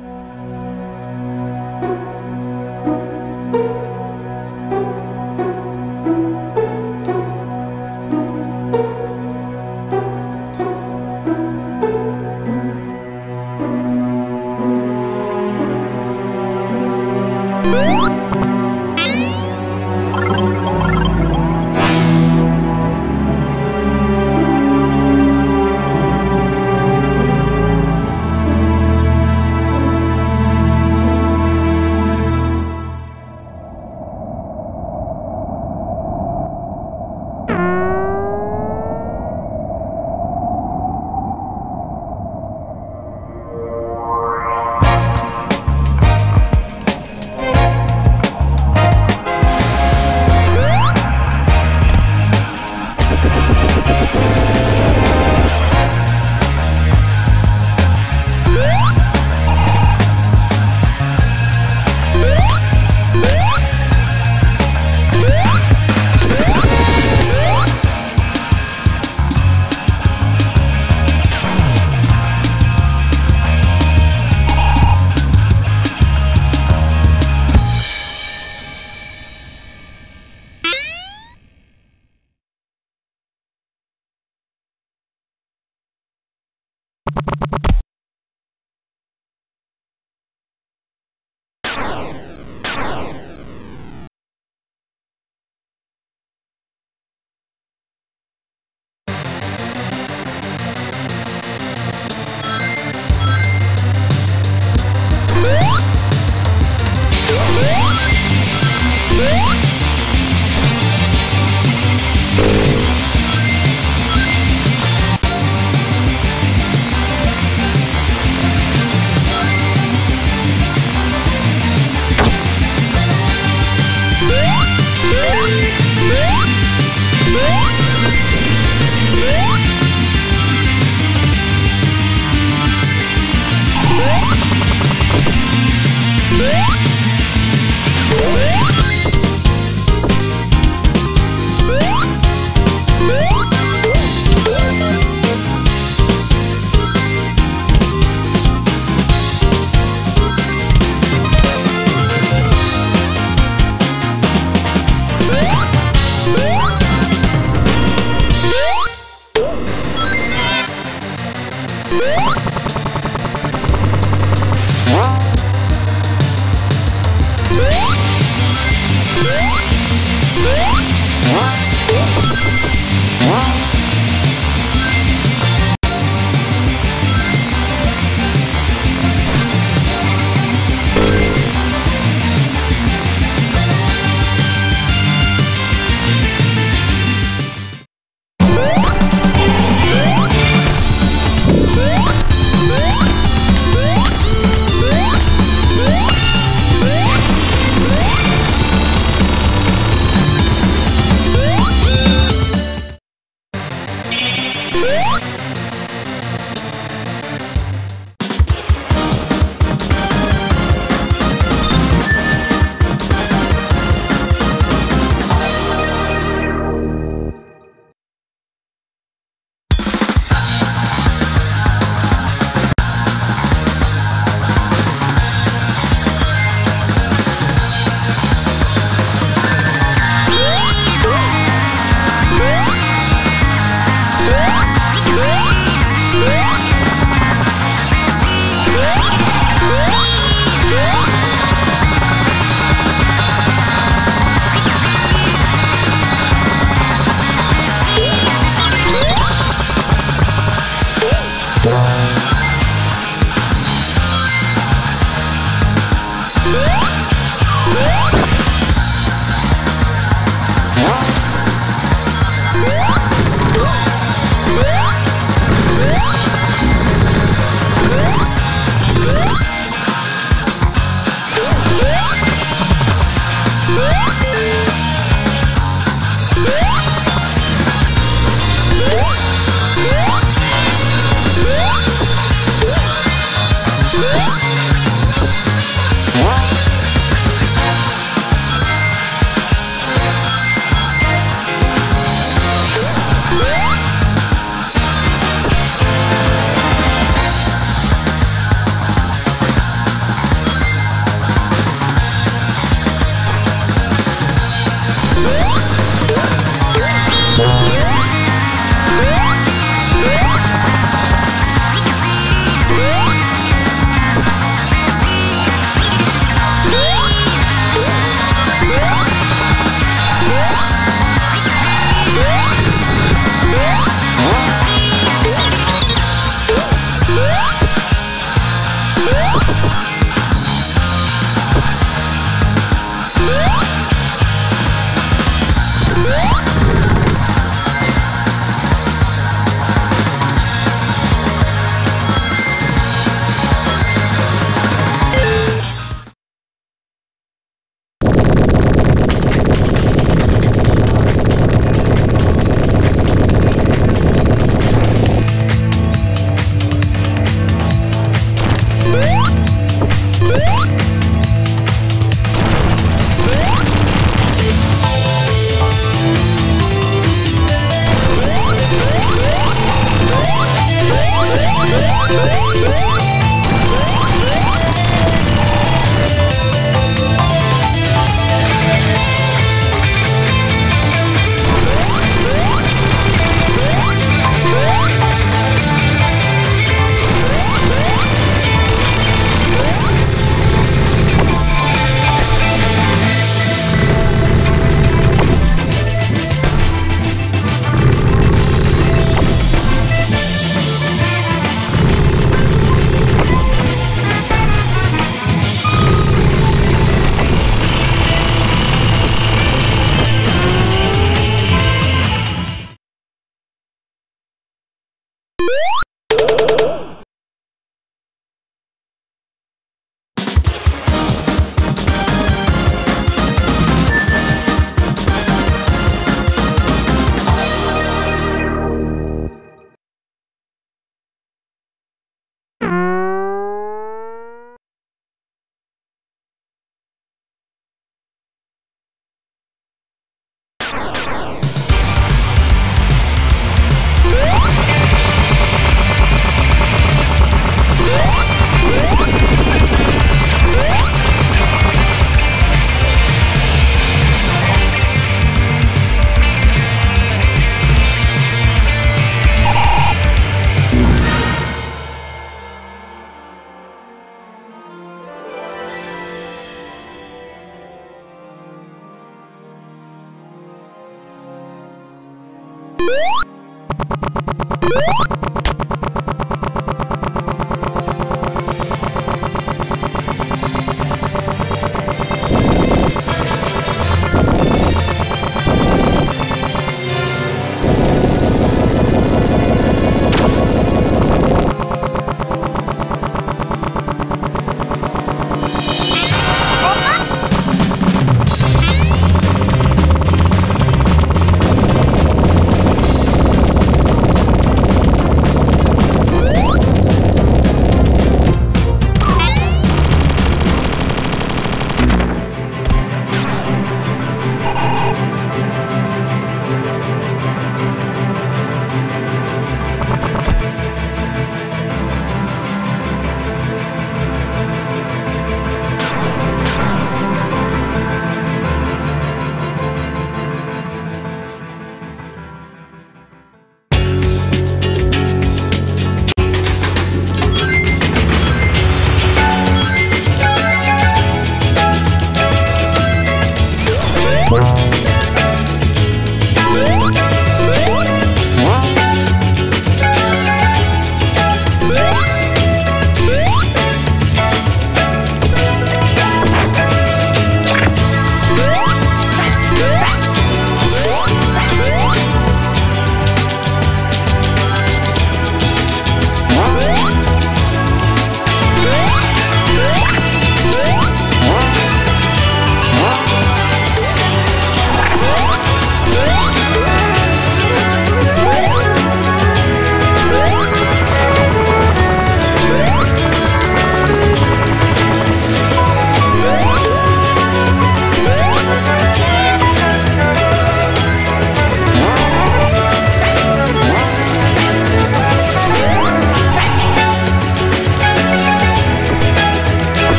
Bye.